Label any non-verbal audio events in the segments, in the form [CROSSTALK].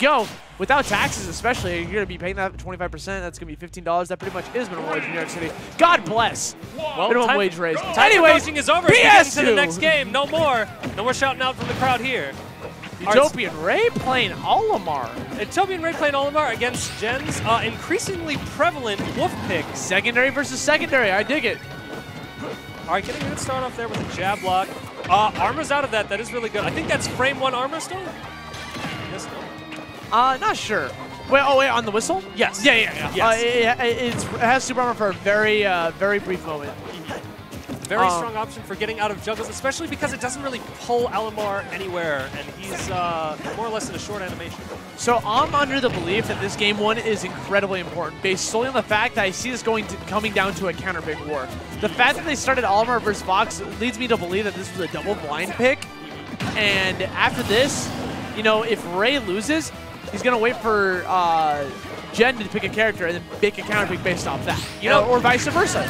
go. Without taxes, especially, you're going to be paying that 25%. That's going to be $15. That pretty much is minimum wage in New York City. God bless. Well, minimum time- wage raise. Time Anyways, is over. Let's get into the next game. No more. No more shouting out from the crowd here. Utopian Ray playing Olimar. Utopian Ray playing Olimar against Gen's uh, increasingly prevalent Wolf Pick. Secondary versus secondary. I dig it. All right, getting a good start off there with a jab block. Uh, armor's out of that. That is really good. I think that's frame one armor still. Uh, not sure. Wait, oh wait, on the whistle? Yes. Yeah, yeah, yeah. Yes. Uh, it, it- it's, it has super armor for a very, uh, very brief moment. Very Um, strong option for getting out of juggles, especially because it doesn't really pull Olimar anywhere, and he's uh, more or less in a short animation. So I'm under the belief that this game one is incredibly important, based solely on the fact that I see this going to, coming down to a counter pick war. The fact that they started Olimar versus Fox leads me to believe that this was a double blind pick, and after this, you know, if Ray loses, he's gonna wait for uh, Gen to pick a character and then make a counter pick based off that, you know, or vice versa.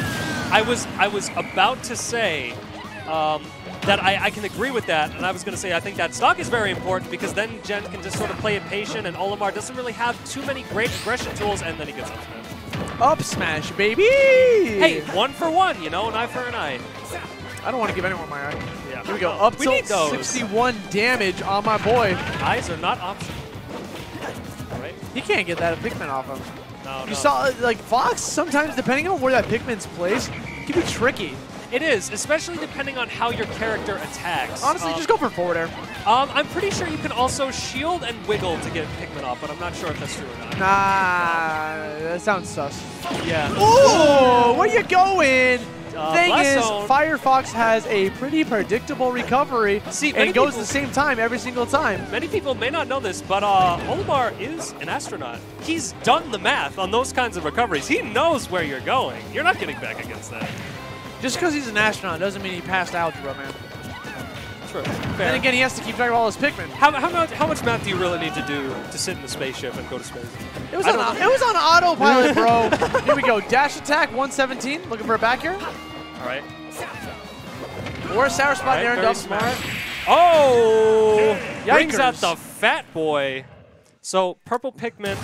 I was I was about to say um, that I, I can agree with that, and I was going to say I think that stock is very important because then Gen can just sort of play it patient, and Olimar doesn't really have too many great aggression tools, and then he gets up smash. Up smash, baby! Hey, one for one, you know, an eye for an eye. I don't want to give anyone my eye. Yeah. Here we go. Up We tilt 61 damage on my boy. Eyes are not optional. Right. He can't get that Pikmin off him. No, You no. saw, like, Fox, sometimes, depending on where that Pikmin's placed, can be tricky. It is, especially depending on how your character attacks. Honestly, Um, just go for forward air. Um, I'm pretty sure you can also shield and wiggle to get Pikmin off, but I'm not sure if that's true or not. Nah, that sounds sus. Yeah. Ooh, where you going? Uh, Thing is, Zone. Firefox has a pretty predictable recovery, See, and it goes people- the same time every single time. Many people may not know this, but uh, Olimar is an astronaut. He's done the math on those kinds of recoveries. He knows where you're going. You're not getting back against that. Just because he's an astronaut doesn't mean he passed algebra, man. True. Then Fair. again, he has to keep track of all his Pikmin. how, how, much, how much math do you really need to do to sit in the spaceship and go to space? It was, on, it was on autopilot, bro. [LAUGHS] Here we go. Dash attack, 117. Looking for a back here. All right. Or a sour spot right, there and dub smash. Oh! Brings out the fat boy. So, purple Pikmin.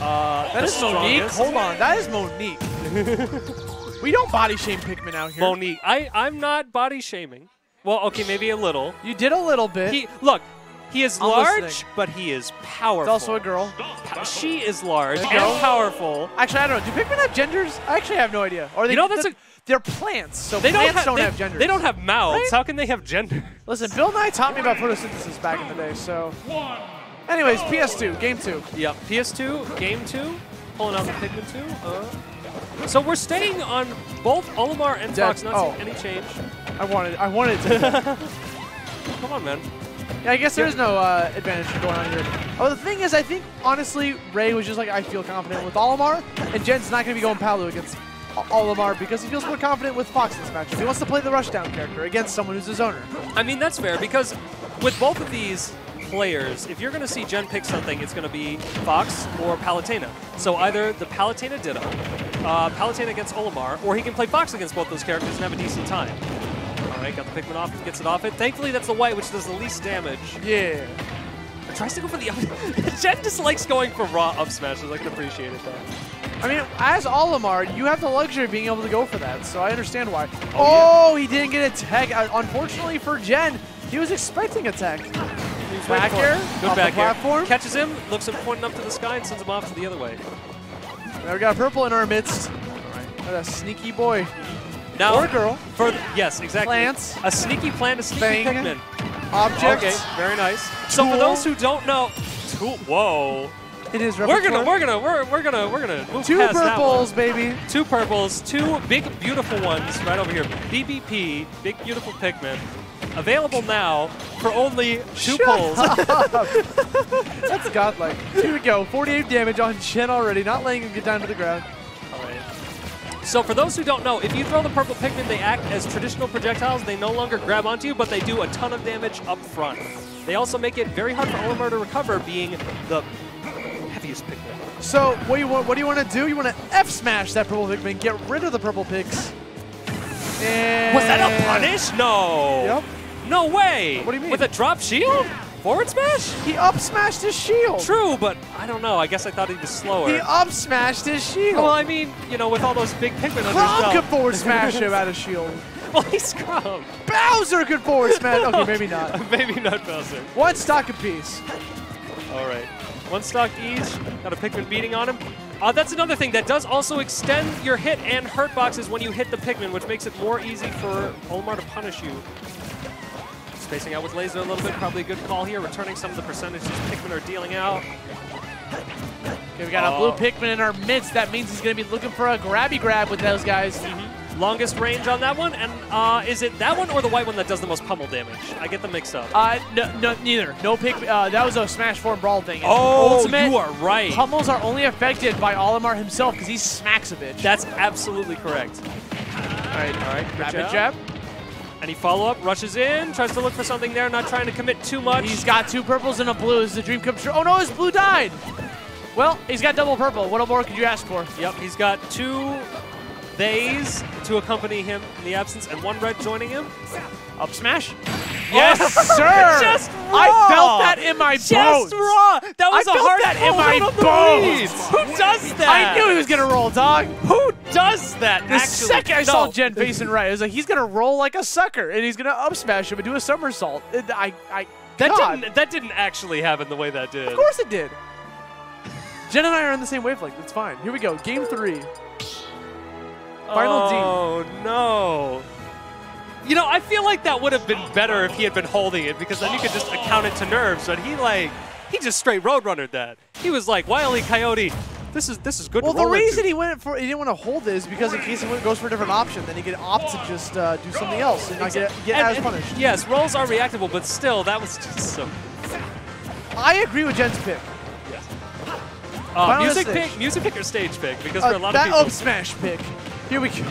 Uh, That is Monique. strongest. Hold on. That is Monique. [LAUGHS] we don't body shame Pikmin out here. Monique. I, I'm not body shaming. Well, okay, maybe a little. You did a little bit. He look, he is I'm large, listening. but he is powerful. it's also a girl. She is large and powerful. Actually, I don't know. Do Pikmin have genders? I actually have no idea. Or they, You know, that's they're, a- they're plants, so They don't, plants have, don't they, have genders. They don't have mouths. Right? How can they have gender? Listen, Bill Nye taught me about photosynthesis back in the day, so. Anyways, PS2, game two. Yep. PS2, Game 2, pulling out the Pikmin 2. Uh, so we're staying on both Olimar and Dead. Fox, not Oh. seeing any change. I wanted, I wanted to. [LAUGHS] Come on, man. Yeah, I guess there is no uh, advantage going on here. Oh, the thing is, I think honestly, Ray was just like, I feel confident with Olimar, and Gen's not going to be going Palu against Olimar because he feels more confident with Fox in this matchup. He wants to play the rushdown character against someone who's his owner. I mean, that's fair because with both of these players, if you're going to see Gen pick something, it's going to be Fox or Palutena. So either the Palutena Ditto, uh, Palutena against Olimar, or he can play Fox against both those characters and have a decent time. All right, got the Pikmin off, and gets it off it. Thankfully, that's the white, which does the least damage. Yeah. Tries to go for the up. Gen just likes going for raw up smashes. I can appreciate it though. I mean, as Olimar, you have the luxury of being able to go for that, so I understand why. Oh, Oh, he didn't get a tech. Uh, unfortunately for Gen, he was expecting a tech. He's Back it. air, Good back air. platform. Catches him, looks him pointing up to the sky, and sends him off to the other way. Now we got purple in our midst. What a sneaky boy. Now, Or girl. For yes, exactly. Plants. A sneaky plant, a sneaky Fang. Pikmin. Object. Okay, very nice. So for those who don't know, tool. Whoa. It is We're gonna, we're gonna, we're, we're gonna, we're gonna move Two past that one. purples, baby. Two purples, two big beautiful ones right over here. BBP, big beautiful Pikmin. Available now for only two Shut pulls. [LAUGHS] That's godlike. Here we go. 48 damage on Gen already, not letting him get down to the ground. So for those who don't know, if you throw the purple Pikmin, they act as traditional projectiles. They no longer grab onto you, but they do a ton of damage up front. They also make it very hard for Olimar to recover, being the heaviest Pikmin. So what do you want? What do you want to do? You want to F smash that purple Pikmin, get rid of the purple picks. And Was that a punish? No. Yep. No way. What do you mean? With a drop shield? Forward smash? He up smashed his shield. True, but I don't know. I guess I thought he was slower. He up smashed his shield. well, I mean, you know, with all those big Pikmin under Chrom his could forward [LAUGHS] smash him out of shield. [LAUGHS] well, he's Chrom. Bowser could forward smash. Okay, maybe not. [LAUGHS] Maybe not Bowser. One stock apiece. All right. One stock each. Got a Pikmin beating on him. Uh, that's another thing. That does also extend your hit and hurt boxes when you hit the Pikmin, which makes it more easy for Olimar to punish you. Spacing out with Laser a little bit, probably a good call here. Returning some of the percentages Pikmin are dealing out. Okay, we got a Oh. blue Pikmin in our midst. That means he's going to be looking for a grabby grab with those guys. Longest range on that one, and uh, is it that one or the white one that does the most pummel damage? I get them mixed up. Uh, no, no, neither. No pick. Uh, that was a Smash 4 Brawl thing. And oh, Ultimate you are right. Pummels are only affected by Olimar himself because he smacks a bitch. That's absolutely correct. all right, All right, rapid job. jab. Any follow-up, rushes in, tries to look for something there, not trying to commit too much. He's got two purples and a blue. Is the dream come true? Oh no, his blue died. Well, he's got double purple. What more could you ask for? Yep, he's got two theys to accompany him in the absence, and one red joining him. Up smash. Yes, sir. just I felt that in my Just bones. raw. That was I a felt hard that in my bones. Who does that? I knew he was gonna roll, dog. Who does that? The actually? second I saw Gen facing right, I was like, he's gonna roll like a sucker, and he's gonna up smash him and do a somersault. And I, I, that God. didn't that didn't actually happen the way that did. Of course it did. Gen and I are on the same wavelength. It's fine. Here we go. Game three. Final D. oh, no. You know, I feel like that would have been better if he had been holding it because then you could just account it to nerves. But he like he just straight roadrunnered that. He was like, Wily Coyote, this is this is good. Well, the reason into." he went for he didn't want to hold it is because in case he goes for a different option, then he could opt to just uh, do something else and not get get And- as and punished. Yes, rolls are reactable, but still, that was just so. I agree with Gen's pick. Uh, music pick, music pick or stage pick? Because for Uh, a lot that of people, up smash pick. Here we go.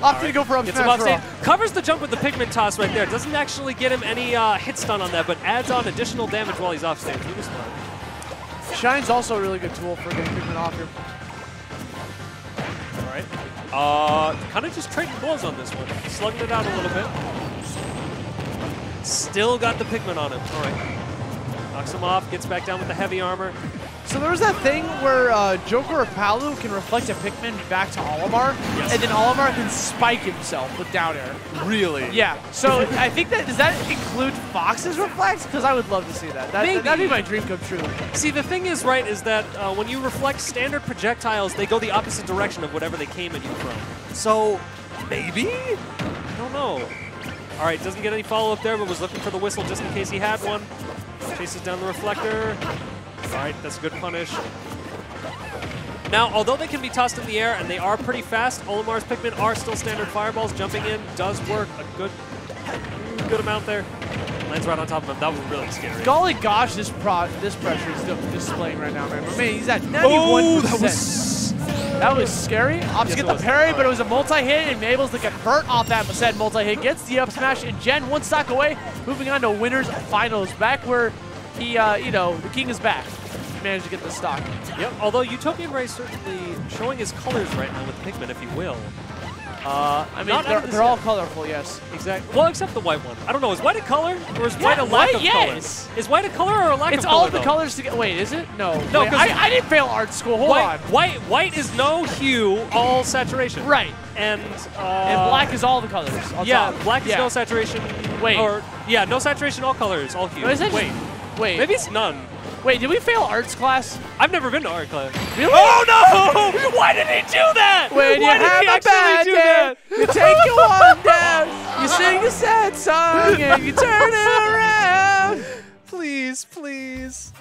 Opting to go for up Gets him smash. for stage. Covers the jump with the Pikmin toss right there. Doesn't actually get him any uh, hit stun on that, but adds on additional damage while he's off stage. Shine's also a really good tool for getting Pikmin off here. All right. Uh, kind of just trading blows on this one. Slugging it out a little bit. Still got the Pikmin on him. All right. Knocks him off. Gets back down with the heavy armor. So there was that thing where uh, Joker or Palu can reflect a Pikmin back to Olimar, Yes. and then Olimar can spike himself with down air. Really? Yeah. So [LAUGHS] I think that does that include Fox's reflect? Because I would love to see that. that Maybe. That'd be my dream come true. See, the thing is, right, is that uh, when you reflect standard projectiles, they go the opposite direction of whatever they came at you from. So, maybe? I don't know. All right, doesn't get any follow-up there, but was looking for the whistle just in case he had one. Chases down the reflector. All right, that's a good punish. Now, although they can be tossed in the air and they are pretty fast, Olimar's Pikmin are still standard fireballs. Jumping in does work a good, good amount there. Lands right on top of him. That was really scary. Golly gosh, this pro this pressure is still displaying right now, man. But man, he's at 91%. Oh, that was That was scary. Opts Yes, get the parry, All but it was a multi-hit, and Mabel's to convert off that said multi-hit. Gets the up smash, and Gen one stock away. Moving on to winners finals, back where he, uh, you know, the king is back. He managed to get the stock. Yep. Although Utopian Ray certainly showing his colors right now with Pikmin, if you will. Uh, I mean, they're, they're all colorful, yes. exactly. Well, except the white one. I don't know. Is white a color or is Yeah, white a lack white, of yes. color? Is white a color or a lack It's of all color? of the though? colors together. Wait, is it? No. No, Wait, 'cause- I, I didn't fail art school. Hold White, on. white, white is no hue, all saturation. Right. And uh, And black is all the colors. Yeah, top. black is yeah. no saturation. Wait. Or yeah, no saturation, all colors, all hue. Wait, is it Wait, maybe it's none. Wait, did we fail arts class? I've never been to art class. Really? Oh no! [LAUGHS] Why did he do that? When Why you have a bad do day, that? you take your one down, you sing a sad song, and you turn it around. Please, please.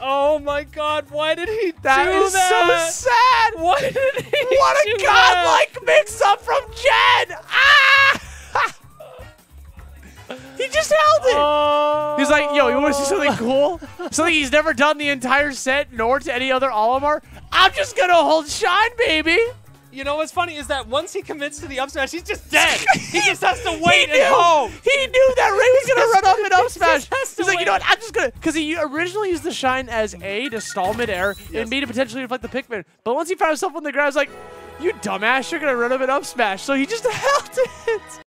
Oh my god, why did he That do is that? so sad. Why did he What a godlike mix up from Gen. Ah! He just held it. Oh. He's like, yo, you want to see something [LAUGHS] cool? Something he's never done the entire set, nor to any other Olimar? I'm just gonna hold Shine, baby. You know what's funny is that once he commits to the up smash, he's just [LAUGHS] dead. he just has to He wait knew, at home. he knew that Ray was gonna run up and up smash. He's like, you know what? I'm just gonna, because he originally used the shine as A to stall midair Yes. and B to potentially reflect the Pikmin. But once he found himself on the ground, he's like, you dumbass, you're gonna run up and up smash. So he just [LAUGHS] held it.